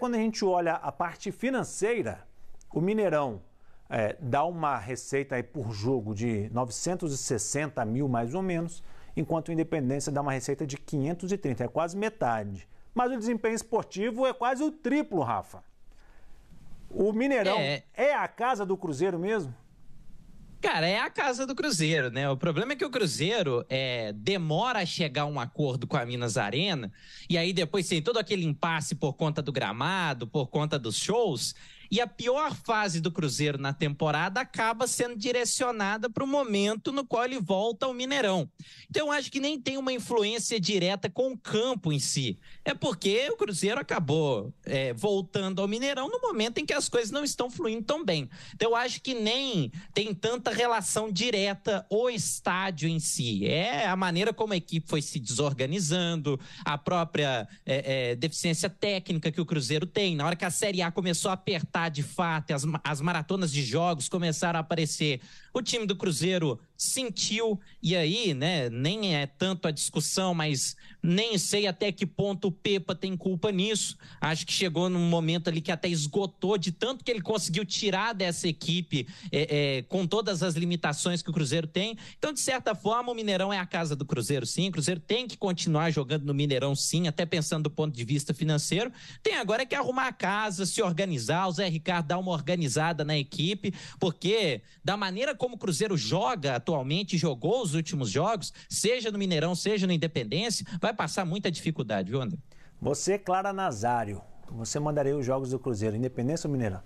Quando a gente olha a parte financeira, o Mineirão é, dá uma receita aí por jogo de 960 mil mais ou menos, enquanto o Independência dá uma receita de 530, é quase metade. Mas o desempenho esportivo é quase o triplo, Rafa. O Mineirão é, é a casa do Cruzeiro mesmo? Cara, é a casa do Cruzeiro, né? O problema é que o Cruzeiro é, demora a chegar a um acordo com a Minas Arena, e aí depois tem todo aquele impasse por conta do gramado, por conta dos shows, e a pior fase do Cruzeiro na temporada acaba sendo direcionada para o momento no qual ele volta ao Mineirão. Então eu acho que nem tem uma influência direta com o campo em si. É porque o Cruzeiro acabou é, voltando ao Mineirão no momento em que as coisas não estão fluindo tão bem. Então eu acho que nem tem tanta relação direta o estádio em si. É a maneira como a equipe foi se desorganizando, a própria é, é, deficiência técnica que o Cruzeiro tem. Na hora que a Série A começou a apertar de fato, as, as maratonas de jogos começaram a aparecer, o time do Cruzeiro sentiu, e aí, né, nem é tanto a discussão, mas nem sei até que ponto o Pepa tem culpa nisso. Acho que chegou num momento ali que até esgotou de tanto que ele conseguiu tirar dessa equipe é, é, com todas as limitações que o Cruzeiro tem. Então, de certa forma, o Mineirão é a casa do Cruzeiro, sim. O Cruzeiro tem que continuar jogando no Mineirão, sim, até pensando do ponto de vista financeiro. Tem agora que arrumar a casa, se organizar, o Zé Ricardo dar uma organizada na equipe, porque da maneira como o Cruzeiro joga atualmente, jogou os últimos jogos, seja no Mineirão, seja no Independência, vai passar muita dificuldade, viu, André? Você, Clara Nazário, você mandaria os jogos do Cruzeiro, Independência ou Mineirão?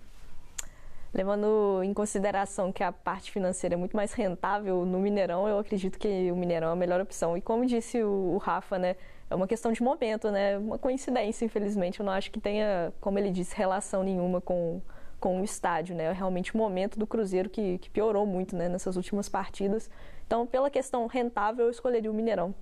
Levando em consideração que a parte financeira é muito mais rentável no Mineirão, eu acredito que o Mineirão é a melhor opção. E como disse o, Rafa, né, é uma questão de momento, né, uma coincidência, infelizmente. Eu não acho que tenha, como ele disse, relação nenhuma com, com o estádio, né? É realmente o momento do Cruzeiro que, que piorou muito, né, nessas últimas partidas. Então, pela questão rentável, eu escolheria o Mineirão.